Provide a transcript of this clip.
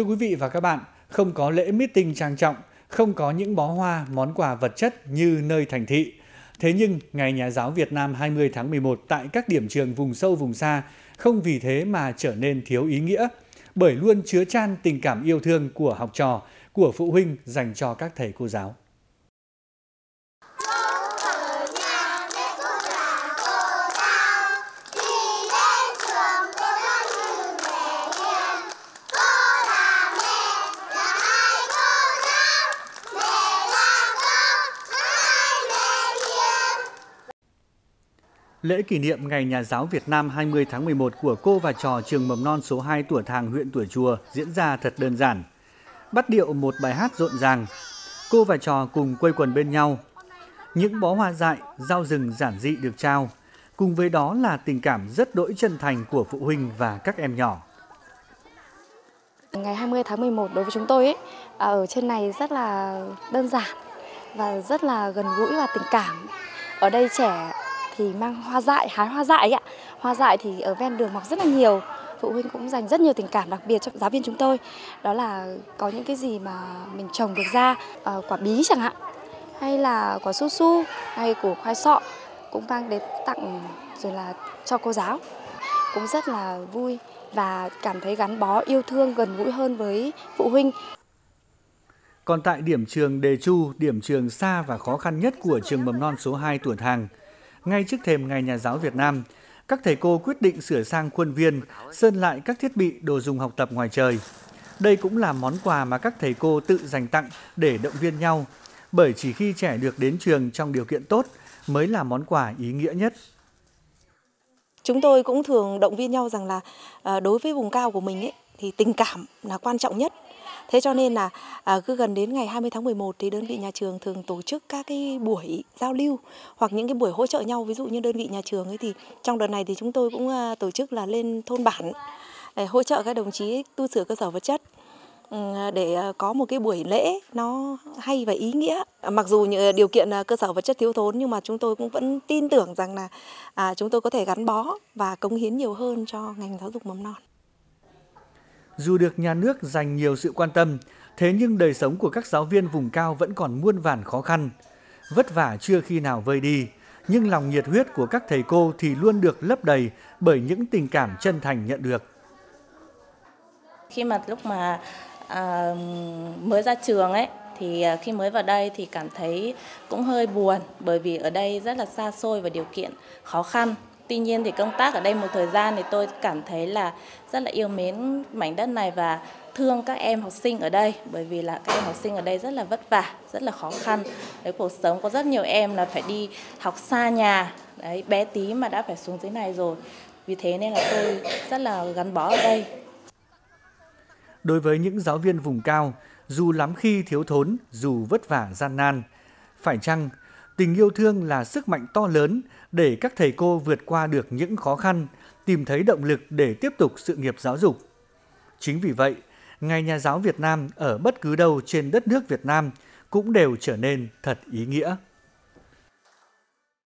Thưa quý vị và các bạn, không có lễ meeting trang trọng, không có những bó hoa, món quà vật chất như nơi thành thị. Thế nhưng, Ngày Nhà giáo Việt Nam 20 tháng 11 tại các điểm trường vùng sâu vùng xa không vì thế mà trở nên thiếu ý nghĩa, bởi luôn chứa chan tình cảm yêu thương của học trò, của phụ huynh dành cho các thầy cô giáo. Lễ kỷ niệm Ngày Nhà giáo Việt Nam 20 tháng 11 của cô và trò trường mầm non số 2 Tủa Thàng, huyện Tủa Chùa diễn ra thật đơn giản. Bắt điệu một bài hát rộn ràng, cô và trò cùng quây quần bên nhau. Những bó hoa dại, rau rừng giản dị được trao, cùng với đó là tình cảm rất đỗi chân thành của phụ huynh và các em nhỏ. Ngày 20 tháng 11 đối với chúng tôi ấy, à, ở trên này rất là đơn giản và rất là gần gũi và tình cảm. Ở đây trẻ thì mang hoa dại, hái hoa dại ạ. Hoa dại thì ở ven đường mọc rất là nhiều. Phụ huynh cũng dành rất nhiều tình cảm đặc biệt cho giáo viên chúng tôi. Đó là có những cái gì mà mình trồng được ra, uh, quả bí chẳng hạn, hay là quả su su, hay củ khoai sọ cũng mang đến tặng rồi là cho cô giáo. Cũng rất là vui và cảm thấy gắn bó yêu thương gần gũi hơn với phụ huynh. Còn tại điểm trường Đề Chu, điểm trường xa và khó khăn nhất của trường mầm non số 2 Tuần Hàng, ngay trước thềm Ngày Nhà giáo Việt Nam, các thầy cô quyết định sửa sang khuôn viên, sơn lại các thiết bị đồ dùng học tập ngoài trời. Đây cũng là món quà mà các thầy cô tự dành tặng để động viên nhau, bởi chỉ khi trẻ được đến trường trong điều kiện tốt mới là món quà ý nghĩa nhất. Chúng tôi cũng thường động viên nhau rằng là à, đối với vùng cao của mình ấy, thì tình cảm là quan trọng nhất. Thế cho nên là à, cứ gần đến ngày 20 tháng 11 thì đơn vị nhà trường thường tổ chức các cái buổi giao lưu hoặc những cái buổi hỗ trợ nhau ví dụ như đơn vị nhà trường ấy thì trong đợt này thì chúng tôi cũng à, tổ chức là lên thôn bản để hỗ trợ các đồng chí tu sửa cơ sở vật chất để à, có một cái buổi lễ nó hay và ý nghĩa. Mặc dù à, điều kiện à, cơ sở vật chất thiếu thốn nhưng mà chúng tôi cũng vẫn tin tưởng rằng là à, chúng tôi có thể gắn bó và cống hiến nhiều hơn cho ngành giáo dục mầm non. Dù được nhà nước dành nhiều sự quan tâm, thế nhưng đời sống của các giáo viên vùng cao vẫn còn muôn vàn khó khăn. Vất vả chưa khi nào vơi đi, nhưng lòng nhiệt huyết của các thầy cô thì luôn được lấp đầy bởi những tình cảm chân thành nhận được. Khi mà lúc mà à, mới ra trường ấy thì à, khi mới vào đây thì cảm thấy cũng hơi buồn bởi vì ở đây rất là xa xôi và điều kiện khó khăn Tuy nhiên thì công tác ở đây một thời gian thì tôi cảm thấy là rất là yêu mến mảnh đất này và thương các em học sinh ở đây bởi vì là các em học sinh ở đây rất là vất vả, rất là khó khăn. Đấy, cuộc sống có rất nhiều em là phải đi học xa nhà, đấy bé tí mà đã phải xuống dưới này rồi. Vì thế nên là tôi rất là gắn bó ở đây. Đối với những giáo viên vùng cao, dù lắm khi thiếu thốn, dù vất vả gian nan, phải chăng Tình yêu thương là sức mạnh to lớn để các thầy cô vượt qua được những khó khăn, tìm thấy động lực để tiếp tục sự nghiệp giáo dục. Chính vì vậy, Ngày Nhà giáo Việt Nam ở bất cứ đâu trên đất nước Việt Nam cũng đều trở nên thật ý nghĩa.